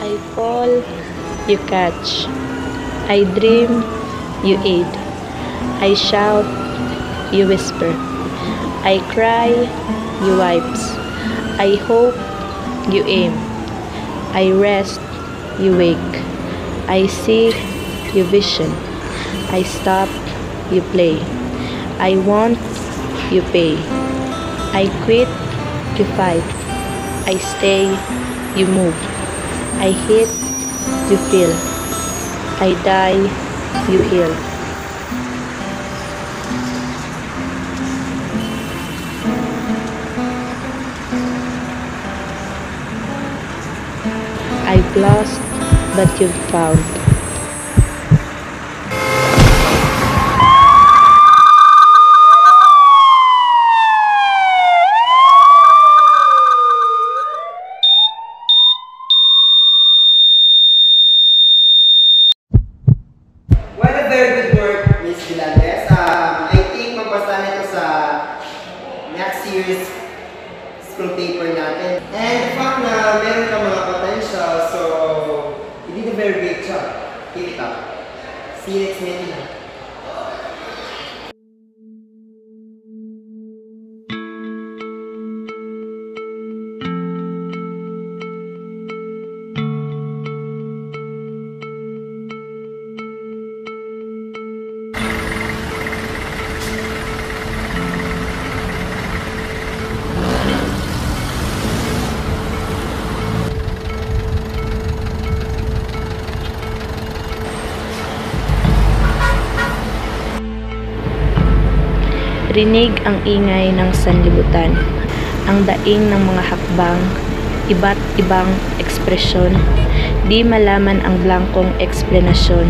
I fall, you catch. I dream, you aid. I shout, you whisper. I cry, you wipes. I hope, you aim. I rest, you wake. I see, you vision. I stop, you play. I want, you pay. I quit, you fight. I stay, you move. I hit, you feel. I die, you heal. I've lost, but you've found. And the fact na meron ka mga potential, so you did a very great job. Keep. See you next meeting. Rinig ang ingay ng sanlibutan, ang daing ng mga hakbang, iba't ibang ekspresyon, di malaman ang blankong eksplenasyon.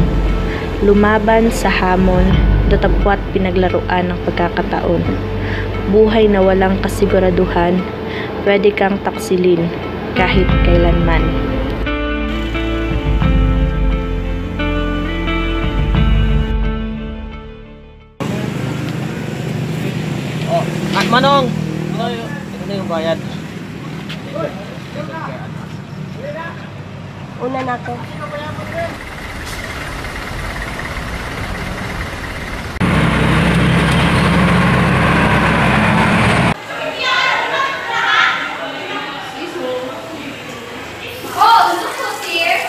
Lumaban sa hamon, datapwat pinaglaruan ng pagkakataon. Buhay na walang kasiguraduhan, pwede kang taksilin kahit kailanman. Manong! Ito na yung bayad. Una na. Oh, here.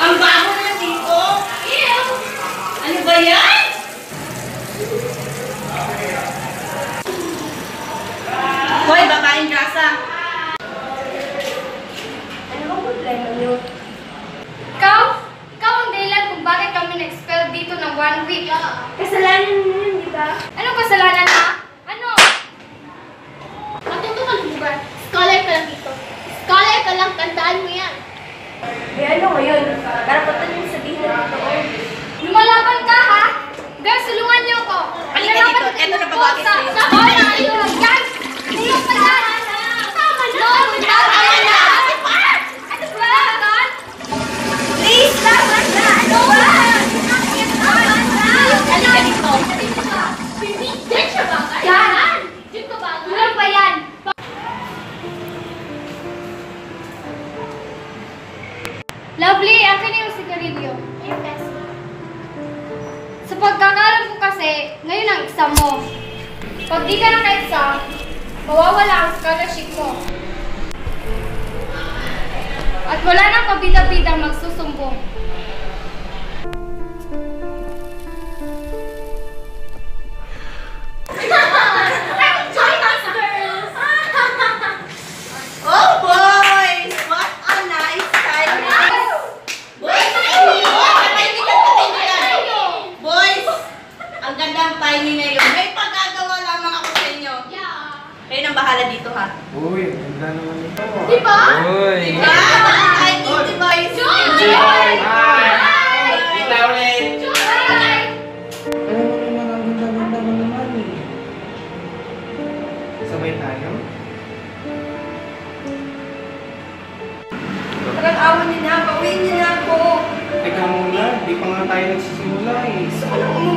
Ang bago na dito. Ew. Ano ba yan? Hoy, babaeng grasa. Ano bang problema niyo? Ikaw? Ikaw ang dahilan kung bakit kami nag-spell dito ng one week. Kasalanan niyo yun, di ba? Anong kasalanan ha? Ano? Matuto ka ng lugar. Scholar ka lang dito. Scholar ka lang, tandaan mo yan. Eh ano ngayon? Karapatan niyo sabihin na totoo. Lumalaban ka ha? Guys, tulungan niyo ako. Halika dito. Eto na babagay sa'yo. Tama na kayo. Guys, hindi pa yan. Tama na. No, tama na. Ano ba? Please, tama na! Ano ba? Halika dito. Diyan siya ba? Yan! Diyan ka ba? Ano ba yan? Lovely, akin na yung sigarilyo. Sa pagkakalam ko kasi, ngayon ang exam mo. Pag di ka naka-exam, mawawala ang scholarship mo. At wala nang kabida-bida magsusumbong. Di ba? Uy! Ang di ba? Joy! Joy! Hi! Kita ulit! Joy! Naman ang ganda-ganda mo naman eh. Sabay tayo? Parang awan niyo na, pauwiin niyo na ako. Teka muna, di pa nga tayo nagsisimula eh. Gusto ko umuwi,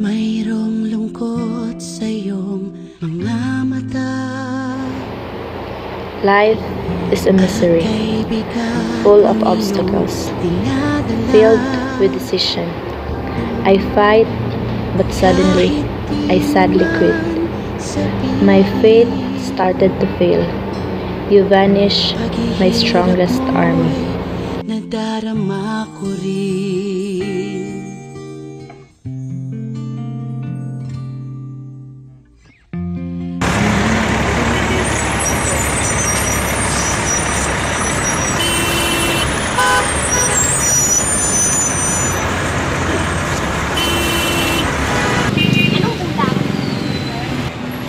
Mayroong lungkot sa iyong mga mata Life is a misery, full of obstacles, filled with decision. I fight, but suddenly I sadly quit. My faith started to fail. You vanish, my strongest army. Nadarama ko rin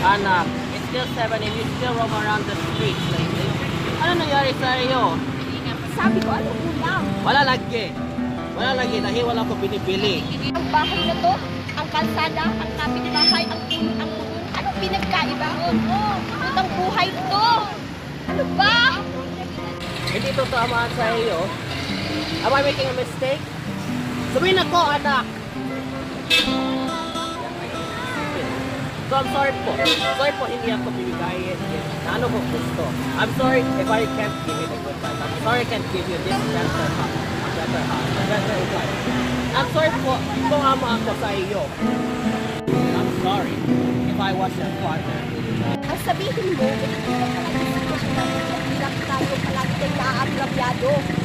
Anak, it's still 7 and you still roam around the streets lately. Ano nangyari sa iyo? Sabi ko, ano kulang? Wala lagi. Wala lagi dahil wala ko binibili. Ang bahay na to, ang kalsada, ang kapitbahay, ang puno, ang puno. Anong pinagkaiba? Ang buhay to. Ano ba? Hindi ito tamaan sa iyo. Am I making a mistake? Sabihin ako, anak! So I'm sorry po. Sorry po hindi ako bibigay na ano ko gusto. I'm sorry if I can't give you the good life. I'm sorry I can't give you this better house. A better house. A better life. I'm sorry po kung ama ako sa iyo. I'm sorry if I was your father. Ang sabihin mo, hirap tayo palagi tayong naaagrabyado.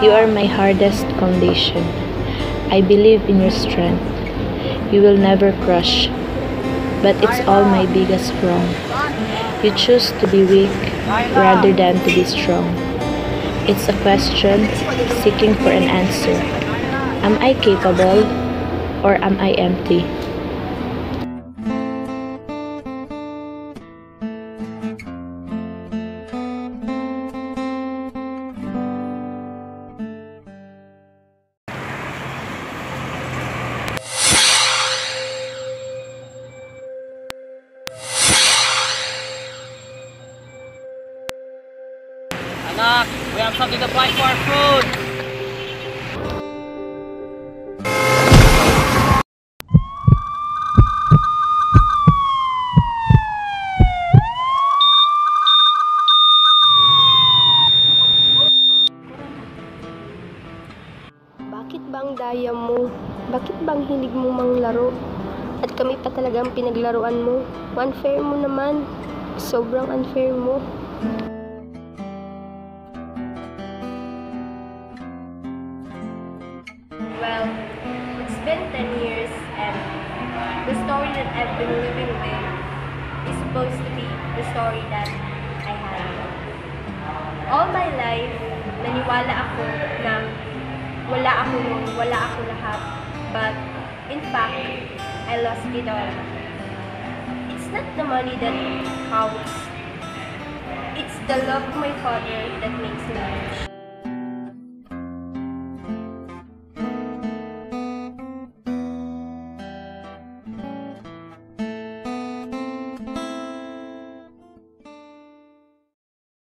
You are my hardest foundation. I believe in your strength. You will never crush. But it's all my biggest wrong. You choose to be weak rather than to be strong. It's a question seeking for an answer. Am I capable or am I empty? Anak, we have something to buy for our food. Bakit bang daya mo? Bakit bang hilig mong manglaro? At kami pa talagang pinaglaruan mo. Unfair mo naman. Sobrang unfair mo. I've been living with is supposed to be the story that I had. All my life, naniwala ako na wala ako nun, wala ako lahat. But, in fact, I lost it all. It's not the money that counts. It's the love of my father that makes me rich.